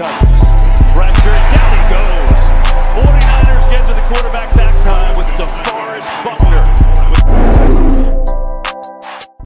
Cousins.